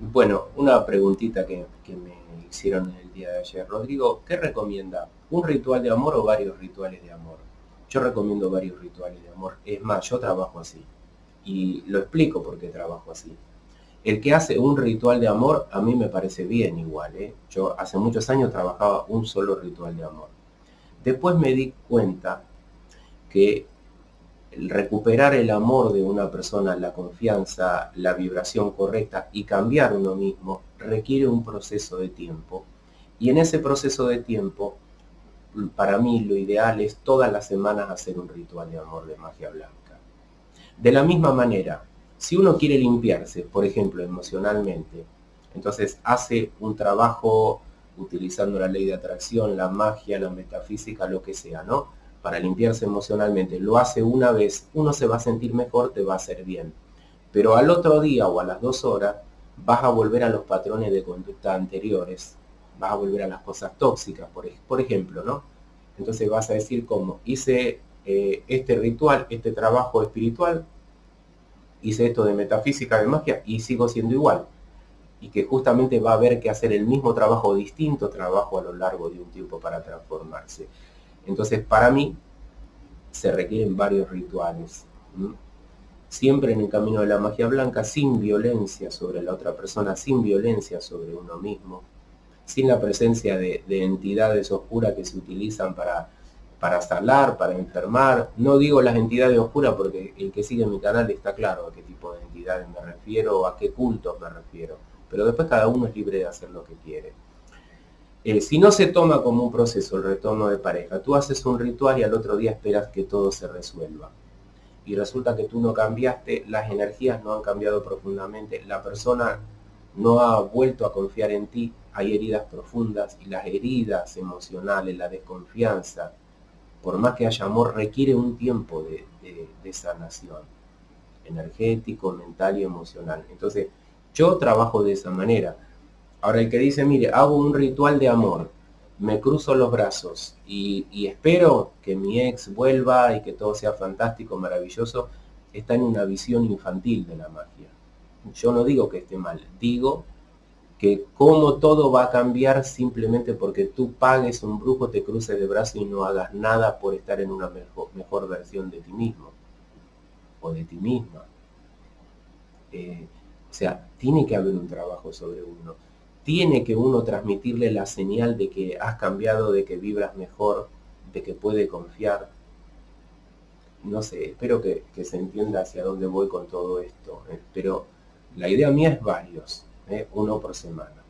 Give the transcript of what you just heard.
Bueno, una preguntita que, me hicieron el día de ayer. Rodrigo, ¿qué recomienda? ¿Un ritual de amor o varios rituales de amor? Yo recomiendo varios rituales de amor. Es más, yo trabajo así. Y lo explico por qué trabajo así. El que hace un ritual de amor a mí me parece bien igual. ¿eh? Yo hace muchos años trabajaba un solo ritual de amor. Después me di cuenta que recuperar el amor de una persona, la confianza, la vibración correcta y cambiar uno mismo requiere un proceso de tiempo. Y en ese proceso de tiempo, para mí lo ideal es todas las semanas hacer un ritual de amor de magia blanca. De la misma manera, si uno quiere limpiarse, por ejemplo, emocionalmente, entonces hace un trabajo utilizando la ley de atracción, la magia, la metafísica, lo que sea, ¿no? Para limpiarse emocionalmente, lo hace una vez, uno se va a sentir mejor, te va a hacer bien. Pero al otro día o a las dos horas vas a volver a los patrones de conducta anteriores, vas a volver a las cosas tóxicas, por, ejemplo, ¿no? Entonces vas a decir como hice eh, este ritual, este trabajo espiritual, hice esto de metafísica, de magia y sigo siendo igual. Y que justamente va a haber que hacer el mismo trabajo, distinto trabajo a lo largo de un tiempo para transformarse. Entonces, para mí, se requieren varios rituales siempre en el camino de la magia blanca, sin violencia sobre la otra persona, sin violencia sobre uno mismo, sin la presencia de, entidades oscuras que se utilizan para, para salar, para enfermar. No digo las entidades oscuras porque el que sigue mi canal está claro a qué tipo de entidades me refiero o a qué cultos me refiero, pero después cada uno es libre de hacer lo que quiere. Eh, si no se toma como un proceso el retorno de pareja, tú haces un ritual y al otro día esperas que todo se resuelva y resulta que tú no cambiaste, las energías no han cambiado profundamente, la persona no ha vuelto a confiar en ti, hay heridas profundas y las heridas emocionales, la desconfianza, por más que haya amor, requiere un tiempo de, de sanación energético, mental y emocional. Entonces, yo trabajo de esa manera. Ahora, el que dice, mire, hago un ritual de amor, me cruzo los brazos y, espero que mi ex vuelva y que todo sea fantástico, maravilloso, está en una visión infantil de la magia. Yo no digo que esté mal, digo que cómo todo va a cambiar simplemente porque tú pagues un brujo, te cruces de brazos y no hagas nada por estar en una mejor, mejor versión de ti mismo o de ti misma. Eh, o sea, tiene que haber un trabajo sobre uno tiene que uno transmitirle la señal de que has cambiado, de que vibras mejor, de que puede confiar. No sé, espero que, se entienda hacia dónde voy con todo esto. ¿eh? Pero la idea mía es varios, ¿eh? uno por semana.